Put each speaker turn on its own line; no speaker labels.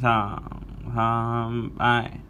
上三拜。